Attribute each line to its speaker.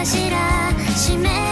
Speaker 1: かしら